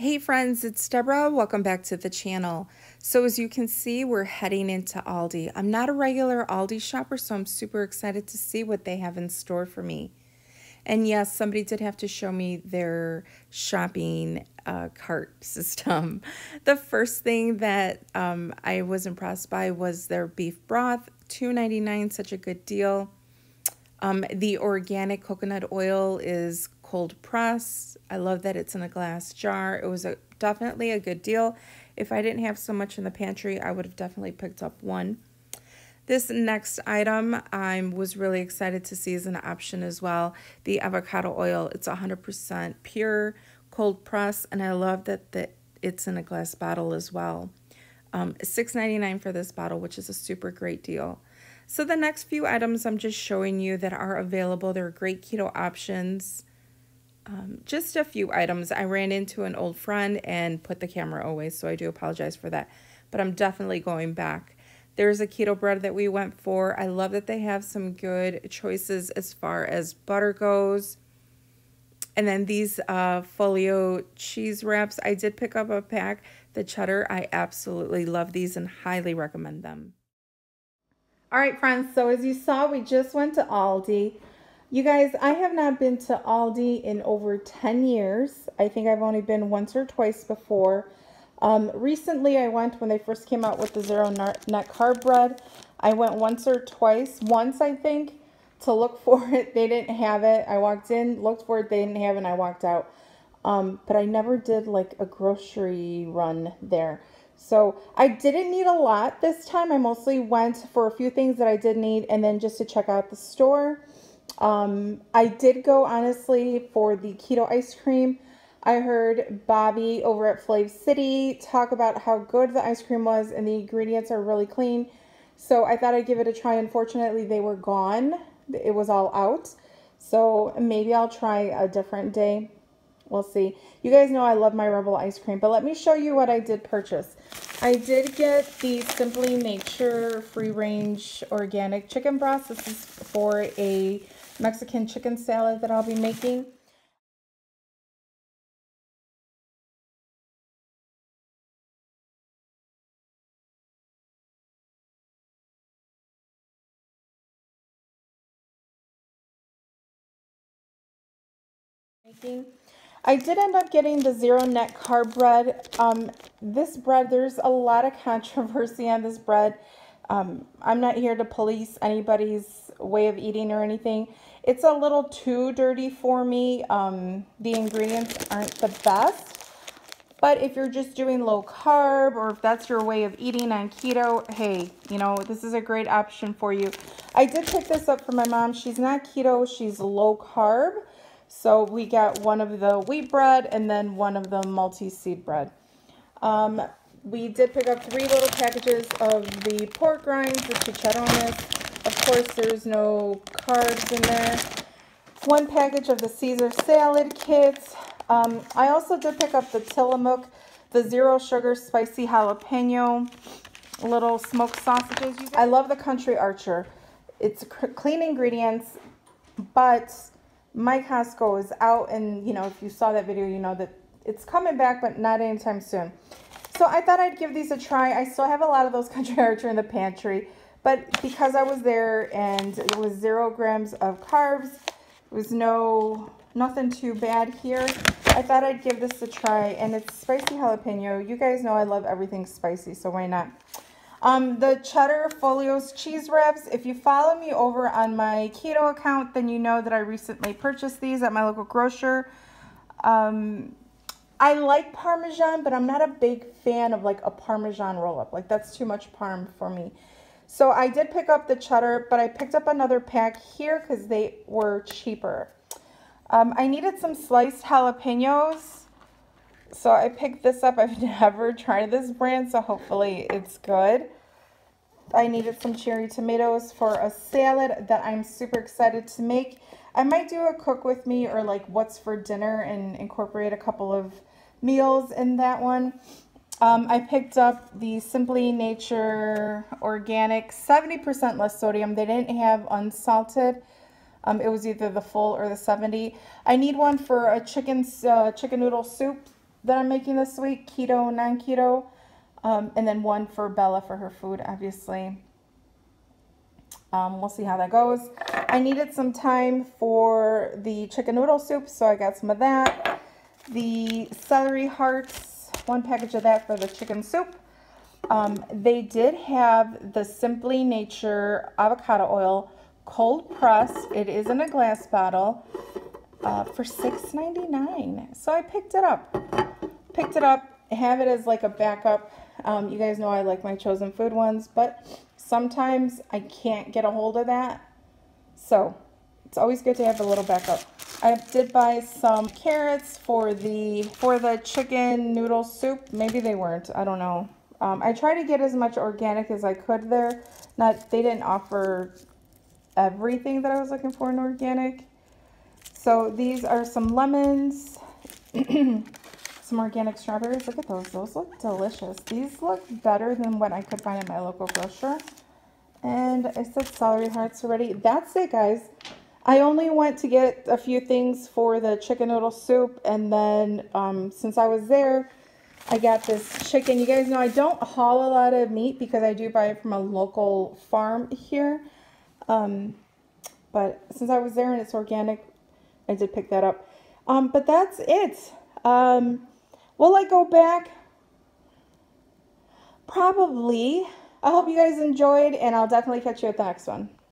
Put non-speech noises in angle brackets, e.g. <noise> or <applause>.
Hey friends, it's Debra. Welcome back to the channel. So as you can see, we're heading into Aldi. I'm not a regular Aldi shopper, so I'm super excited to see what they have in store for me. And yes, somebody did have to show me their shopping uh, cart <laughs> system. The first thing that um, I was impressed by was their beef broth, $2.99, such a good deal. Um, the organic coconut oil is cold press. I love that it's in a glass jar. It was a, definitely a good deal. If I didn't have so much in the pantry, I would have definitely picked up one. This next item I was really excited to see as an option as well. The avocado oil. It's 100% pure cold press, and I love that the, it's in a glass bottle as well. Um, $6.99 for this bottle, which is a super great deal. So the next few items I'm just showing you that are available. They're great keto options. Um, just a few items. I ran into an old friend and put the camera away, so I do apologize for that. But I'm definitely going back. There's a keto bread that we went for. I love that they have some good choices as far as butter goes. And then these uh, folio cheese wraps. I did pick up a pack. The cheddar, I absolutely love these and highly recommend them. All right, friends, so as you saw, we just went to Aldi. You guys, I have not been to Aldi in over 10 years. I think I've only been once or twice before. Um, recently, I went when they first came out with the zero net carb bread. I went once or twice. Once, I think, to look <laughs> for it. They didn't have it. I walked in, looked for it. They didn't have it, and I walked out. Um, but I never did like a grocery run there. So I didn't need a lot this time. I mostly went for a few things that I did need and then just to check out the store. Um, I did go honestly for the keto ice cream. I heard Bobby over at Flav City talk about how good the ice cream was and the ingredients are really clean. So I thought I'd give it a try. Unfortunately, they were gone. It was all out. So maybe I'll try a different day. We'll see. You guys know I love my Rebel ice cream, but let me show you what I did purchase. I did get the Simply Nature free range organic chicken broth. This is for a Mexican chicken salad that I'll be making. I did end up getting the zero net carb bread. Um, this bread, there's a lot of <laughs> controversy on this bread. Um, I'm not here to police anybody's way of eating or anything. It's a little too dirty for me. Um, the ingredients aren't the best. But if you're just doing low carb or if that's your way of eating on keto, hey, you know, this is a great option for you. I did pick this up for my mom. She's not keto, she's low carb. So we got one of the wheat bread and then one of the multi-seed bread. Um, we did pick up three little packages of the pork rinds, the chicharrones. Of course, there's no carbs in there. One package of the Caesar salad kits. Um, I also did pick up the Tillamook, the zero sugar spicy jalapeno little smoked sausages. I love the Country Archer. It's clean ingredients, but my Costco is out and, you know, if you saw that video, you know that it's coming back, but not anytime soon. So I thought I'd give these a try. I still have a lot of those <laughs> Country Archer in the pantry, but because I was there and it was zero grams of carbs, it was no, nothing too bad here. I thought I'd give this a try and it's spicy jalapeno. You guys know I love everything spicy, so why not? Um, the cheddar folios cheese wraps, if you follow me over on my keto account, then you know that I recently purchased these at my local grocer. Um, I like Parmesan, but I'm not a big fan of like a Parmesan roll-up. Like that's too much Parm for me. So I did pick up the cheddar, but I picked up another pack here because they were cheaper. Um, I needed some sliced jalapenos. So I picked this up. <laughs> I've never tried this brand, so hopefully it's good. I needed some cherry tomatoes for a salad that I'm super excited to make. I might do a cook with me or like what's for dinner and incorporate a couple of meals in that one. Um, I picked up the Simply Nature Organic, 70% less sodium. They didn't have unsalted. Um, it was either the full or the 70. I need one for a chicken, uh, chicken noodle soup that I'm making this week, keto, non-keto, um, and then one for Bella for her food, obviously. Um, we'll see how that goes. I needed some thyme for the chicken noodle soup, so I got some of that. The celery hearts, one package of that for the chicken soup. Um, they did have the Simply Nature avocado oil cold press. It is in a glass bottle uh, for $6.99. So I picked it up. Picked it up, have it as like a backup. Um, you guys know I like my Chosen Food ones, but sometimes I can't get a hold of that. So it's always good to have a little backup. I did buy some carrots for the for the chicken noodle soup. Maybe they weren't. I don't know. Um, I tried to get as much organic as I could there. Not they didn't offer everything that I was looking for in organic. So these are some lemons, <clears throat> some organic strawberries. Look at those. Those look delicious. These look better than what I could find at my local grocer. And I said celery hearts already. That's it, guys. I only went to get a few things for the chicken noodle soup. And then um, since I was there, I got this chicken. You guys know I don't haul a lot of meat because I do buy it from a local farm here. Um, but since I was there and it's organic, I did pick that up. Um, but that's it. Um, will I go back? Probably. I hope you guys enjoyed, and I'll definitely catch you at the next one.